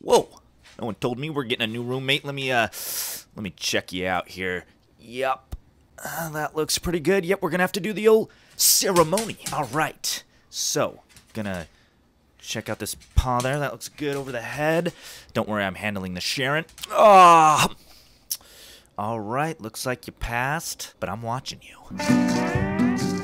Whoa! No one told me we're getting a new roommate. Let me, uh, let me check you out here. Yep. Uh, that looks pretty good. Yep, we're gonna have to do the old ceremony. All right. So, gonna check out this paw there. That looks good over the head. Don't worry, I'm handling the Sharon. Ah! All right, looks like you passed, but I'm watching you.